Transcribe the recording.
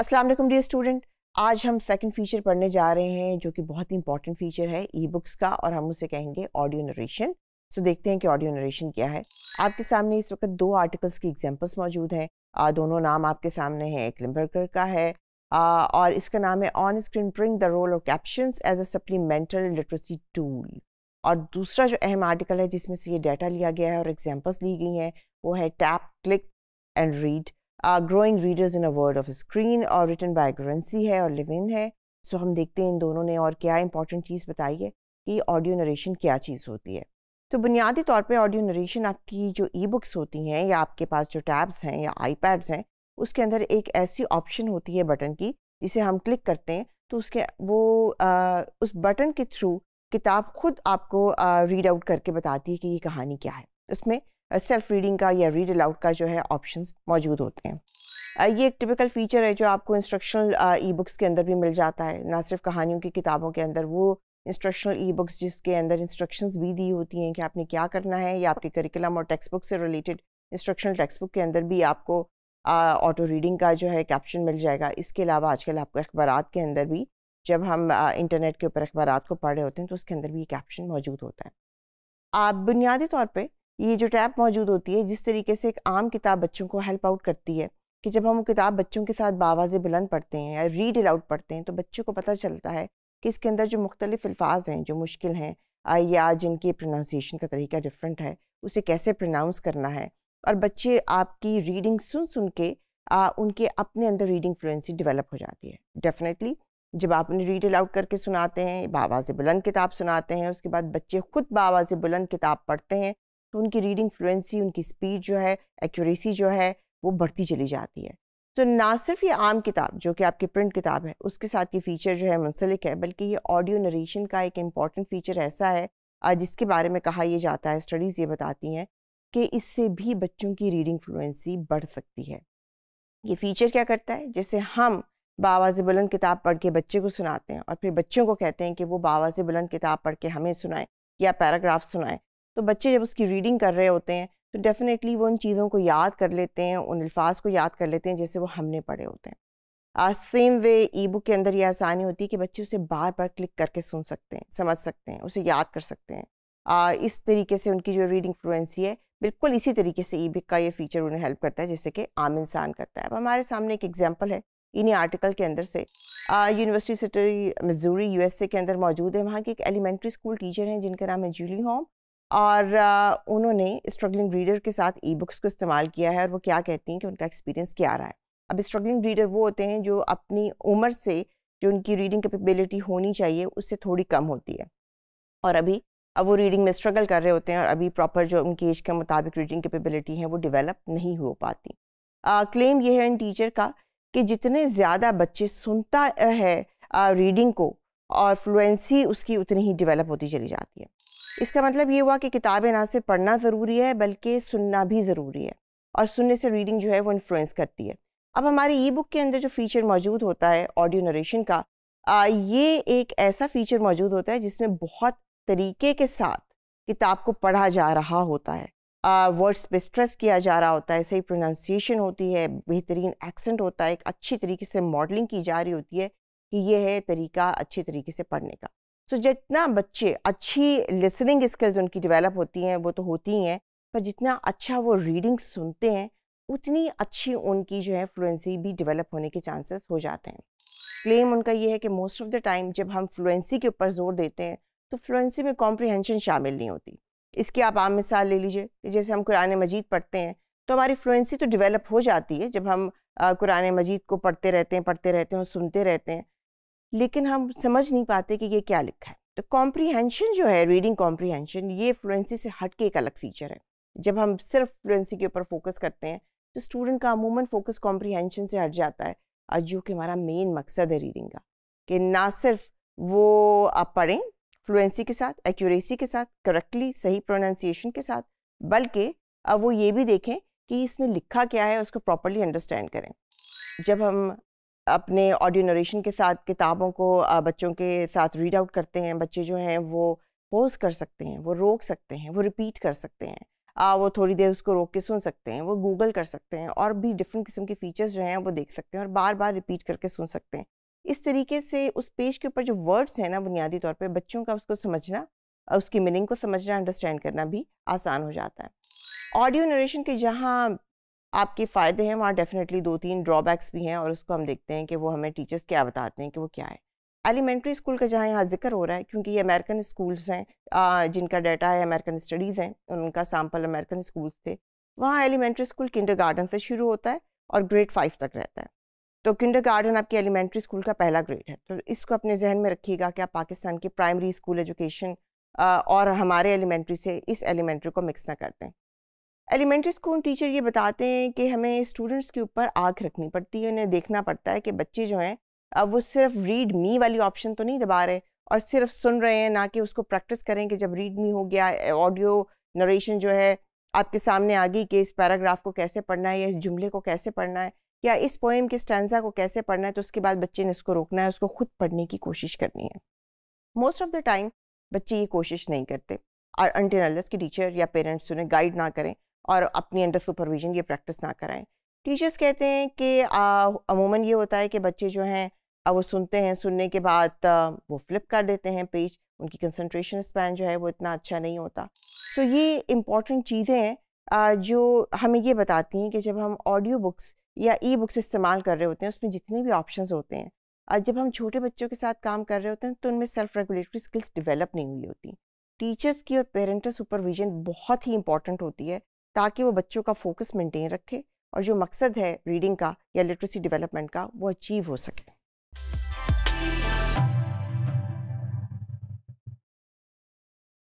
अस्सलाम वालेकुम dear student आज हम सेकंड फीचर पढ़ने जा रहे हैं जो कि बहुत ही इंपॉर्टेंट फीचर है ई बुक्स का और हम उसे कहेंगे ऑडियो नरेशन सो देखते हैं कि ऑडियो नरेशन क्या है. आपके सामने इस वक्त दो आर्टिकल्स की एग्जांपल्स मौजूद हैं. दोनों नाम आपके सामने हैं एक लिम्बरकर का है आ, और इसका नाम है on screen print the role of caption as a supplemental literacy tool और दूसरा जो अहम आर्टिकल है जिसमें से ये डाटा लिया गया है और एग्जाम्पल्स ली गई हैं वो है tap click and read growing readers in a world of screen और रिटन बाय ग्रेंसी है और लिव इन है। सो हम देखते हैं इन दोनों ने और क्या इंपॉर्टेंट चीज़ बताई है कि ऑडियो नरेशन क्या चीज़ होती है। तो बुनियादी तौर पे ऑडियो नरेशन आपकी जो ई बुक्स होती हैं या आपके पास जो टैब्स हैं या आईपैड्स हैं उसके अंदर एक ऐसी ऑप्शन होती है बटन की जिसे हम क्लिक करते हैं तो उसके वो आ, उस बटन के थ्रू किताब खुद आपको रीड आउट करके बताती है कि ये कहानी क्या है। उसमें सेल्फ रीडिंग का या रीड अलाउड का जो है ऑप्शन मौजूद होते हैं। ये एक टिपिकल फ़ीचर है जो आपको इंस्ट्रक्शनल ई बुक्स के अंदर भी मिल जाता है। ना सिर्फ़ कहानियों की किताबों के अंदर, वो इंस्ट्रक्शनल ई बुक्स जिसके अंदर इंस्ट्रक्शंस भी दी होती हैं कि आपने क्या करना है या आपके करिकुलम और टेक्स्ट बुक से रिलेटेड इंस्ट्रक्शनल टेक्स्ट बुक के अंदर भी आपको ऑटो रीडिंग का जो है कैप्शन मिल जाएगा। इसके अलावा आजकल आपको अखबार के अंदर भी जब हम इंटरनेट के ऊपर अखबार को पढ़ रहे होते हैं तो उसके अंदर भी ये कैप्शन मौजूद होता है। आप बुनियादी तौर पर ये जो टैब मौजूद होती है जिस तरीके से एक आम किताब बच्चों को हेल्प आउट करती है कि जब हम वो किताब बच्चों के साथ बावाज बुलंद पढ़ते हैं या रीड अलाउड पढ़ते हैं तो बच्चों को पता चलता है कि इसके अंदर जो मुख्तलिफ़ अल्फाज हैं जो मुश्किल हैं या जिनकी प्रोनाउंसिएशन का तरीका डिफरेंट है उसे कैसे प्रोनाउंस करना है और बच्चे आपकी रीडिंग सुन सुन के आ, उनके अपने अंदर रीडिंग फ्लुएंसी डेवलप हो जाती है। डेफिनेटली जब आप उन्हें रीड अलाउड करके सुनाते हैं बाबा से बुलंद किताब सुनाते हैं उसके बाद बच्चे खुद बाबा से बुलंद किताब पढ़ते हैं तो उनकी रीडिंग फ्लुएंसी उनकी स्पीड जो है एक्यूरेसी जो है, वो बढ़ती चली जाती है। तो ना सिर्फ़ ये आम किताब, जो कि आपकी प्रिंट किताब है, उसके साथ ये फ़ीचर जो है मुंसलिक है, बल्कि ये ऑडियो नरेशन का एक इंपॉर्टेंट फ़ीचर ऐसा है जिसके बारे में कहा यह जाता है स्टडीज़ ये बताती हैं, कि इससे भी बच्चों की रीडिंग फ्लुएंसी बढ़ सकती है। ये फ़ीचर क्या करता है? जैसे हम बावाज बुलंद किताब पढ़ के बच्चे को सुनाते हैं और फिर बच्चों को कहते हैं कि वो बावाज बुलंद किताब पढ़ के हमें सुनाएँ या पैराग्राफ सुनाएँ तो बच्चे जब उसकी रीडिंग कर रहे होते हैं तो डेफ़िनेटली वो उन चीज़ों को याद कर लेते हैं उन अल्फाज को याद कर लेते हैं जैसे वो हमने पढ़े होते हैं। सेम वे ई बुक के अंदर ये आसानी होती है कि बच्चे उसे बार बार क्लिक करके सुन सकते हैं समझ सकते हैं उसे याद कर सकते हैं। आ, इस तरीके से उनकी जो रीडिंग फ्लुएंसी है बिल्कुल इसी तरीके से ई बुक का ये फीचर उन्हें हेल्प करता है जैसे कि आम इंसान करता है। अब हमारे सामने एक एग्ज़ाम्पल है इन्हीं आर्टिकल के अंदर से। यूनिवर्सिटी सिटी मजूरी यूएसए के अंदर मौजूद है वहाँ की एक एलिमेंट्री स्कूल टीचर हैं जिनका नाम है जूली होम और उन्होंने स्ट्रगलिंग रीडर के साथ ई बुक्स को इस्तेमाल किया है और वो क्या कहती हैं कि उनका एक्सपीरियंस क्या रहा है। अब स्ट्रगलिंग रीडर वो होते हैं जो अपनी उम्र से जो उनकी रीडिंग कैपेबिलिटी होनी चाहिए, उससे थोड़ी कम होती है। और अभी, अब वो रीडिंग में स्ट्रगल कर रहे होते हैं और अभी प्रॉपर जो उनकी एज के मुताबिक रीडिंग कैपेबिलिटी है वो डेवलप नहीं हो पाती। क्लेम ये है इन टीचर का कि जितने ज़्यादा बच्चे सुनता है रीडिंग को और फ्लुएंसी उसकी उतनी ही डेवलप होती चली जाती है। इसका मतलब ये हुआ कि किताबें ना सिर्फ़ पढ़ना ज़रूरी है बल्कि सुनना भी ज़रूरी है और सुनने से रीडिंग जो है वो इन्फ्लुएंस करती है। अब हमारी ई बुक के अंदर जो फीचर मौजूद होता है ऑडियो नरेशन का आ, ये एक ऐसा फीचर मौजूद होता है जिसमें बहुत तरीके के साथ किताब को पढ़ा जा रहा होता है। वर्ड्स पे स्ट्रेस किया जा रहा होता है सही प्रोनाउंसिएशन होती है बेहतरीन एक्सेंट होता है एक अच्छी तरीके से मॉडलिंग की जा रही होती है कि यह है तरीका अच्छे तरीके से पढ़ने का। सो so, जितना बच्चे अच्छी लिसनिंग स्किल्स उनकी डेवलप होती हैं वो तो होती ही हैं पर जितना अच्छा वो रीडिंग सुनते हैं उतनी अच्छी उनकी जो है फ्लुएंसी भी डेवलप होने के चांसेस हो जाते हैं। क्लेम उनका ये है कि मोस्ट ऑफ़ द टाइम जब हम फ्लुएंसी के ऊपर ज़ोर देते हैं तो फ्लुएंसी में कॉम्प्रिहेंशन शामिल नहीं होती। इसकी आप आम मिसाल ले लीजिए जैसे हम कुरान मजीद पढ़ते हैं तो हमारी फ्लुएंसी तो डेवलप हो जाती है जब हम कुरान मजीद को पढ़ते रहते हैं पढ़ते रहते हैं और सुनते रहते हैं। लेकिन हम समझ नहीं पाते कि ये क्या लिखा है। तो कॉम्प्रीहेंशन जो है रीडिंग कॉम्प्रीहेंशन ये फ्लुएंसी से हट के एक अलग फीचर है। जब हम सिर्फ़ फ्लुएंसी के ऊपर फोकस करते हैं तो स्टूडेंट का अमूमन फोकस कॉम्प्रीहेंशन से हट जाता है। और जो कि हमारा मेन मकसद है रीडिंग का, कि ना सिर्फ़ वो आप पढ़ें फ्लुएंसी के साथ एक्यूरेसी के साथ करेक्टली सही प्रोनाउंसिएशन के साथ, बल्कि अब वो ये भी देखें कि इसमें लिखा क्या है, उसको प्रॉपरली अंडरस्टैंड करें। जब हम अपने ऑडियो नरेशन के साथ किताबों को बच्चों के साथ रीड आउट करते हैं। बच्चे जो हैं वो पोज कर सकते हैं वो रोक सकते हैं वो रिपीट कर सकते हैं। आ, वो थोड़ी देर उसको रोक के सुन सकते हैं वो गूगल कर सकते हैं और भी डिफरेंट किस्म के फीचर्स जो हैं वो देख सकते हैं और बार बार रिपीट करके सुन सकते हैं। इस तरीके से उस पेज के ऊपर जो वर्ड्स हैं ना बुनियादी तौर पर बच्चों का उसको समझना उसकी मीनिंग को समझना अंडरस्टैंड करना भी आसान हो जाता है। ऑडियो नरेशन के जहाँ आपके फ़ायदे हैं, वहाँ डेफिनेटली दो तीन ड्रॉबैक्स भी हैं और उसको हम देखते हैं कि वो हमें टीचर्स क्या बताते हैं कि वो क्या है। एलिमेंट्री स्कूल का जहाँ यहाँ ज़िक्र हो रहा है क्योंकि ये अमेरिकन स्कूल्स हैं जिनका डाटा है, अमेरिकन स्टडीज़ हैं, उनका सैंपल अमेरिकन स्कूल्स थे, वहाँ एलिमेंट्री स्कूल किंडर से शुरू होता है और ग्रेड फाइव तक रहता है। तो किंडर गार्डन आपकी एलिमेंट्री स्कूल का पहला ग्रेड है तो इसको अपने जहन में रखिएगा कि आप पाकिस्तान की प्राइमरी स्कूल एजुकेशन और हमारे एलिमेंट्री से इस एलिमेंट्री को मिक्स ना करते हैं। एलिमेंट्री स्कूल टीचर ये बताते हैं कि हमें स्टूडेंट्स के ऊपर आँख रखनी पड़ती है, उन्हें देखना पड़ता है कि बच्चे जो हैं, अब वो सिर्फ़ रीड मी वाली ऑप्शन तो नहीं दबा रहे और सिर्फ़ सुन रहे हैं, ना कि उसको प्रैक्टिस करें कि जब रीड मी हो गया ऑडियो नरेशन जो है आपके सामने आ गई कि इस पैराग्राफ को कैसे पढ़ना है या इस जुमले को कैसे पढ़ना है या इस पोएम के स्टैंडा को कैसे पढ़ना है तो उसके बाद बच्चे ने उसको रोकना है, उसको खुद पढ़ने की कोशिश करनी है। मोस्ट ऑफ़ द टाइम बच्चे ये कोशिश नहीं करते। और अनटिनल्स की टीचर या पेरेंट्स उन्हें गाइड ना करें। और अपनी अंडर सुपरविजन ये प्रैक्टिस ना कराएँ। टीचर्स कहते हैं कि अमूमन ये होता है कि बच्चे जो हैं वो सुनते हैं, सुनने के बाद वो फ्लिप कर देते हैं पेज उनकी कंसंट्रेशन स्पैन जो है वो इतना अच्छा नहीं होता। so ये इंपॉर्टेंट चीज़ें हैं जो हमें ये बताती हैं कि जब हम ऑडियो बुक्स या ई बुक्स इस्तेमाल कर रहे होते हैं, उसमें जितने भी ऑप्शन होते हैं जब हम छोटे बच्चों के साथ काम कर रहे होते हैं तो उनमें सेल्फ रेगुलेटरी स्किल्स डेवलप नहीं हुई होती। टीचर्स की और पेरेंटल सुपरविजन बहुत ही इंपॉर्टेंट होती है। ताकि वो बच्चों का फोकस मेंटेन रखे और जो मकसद है रीडिंग का या लिटरेसी डेवलपमेंट का वो अचीव हो सके।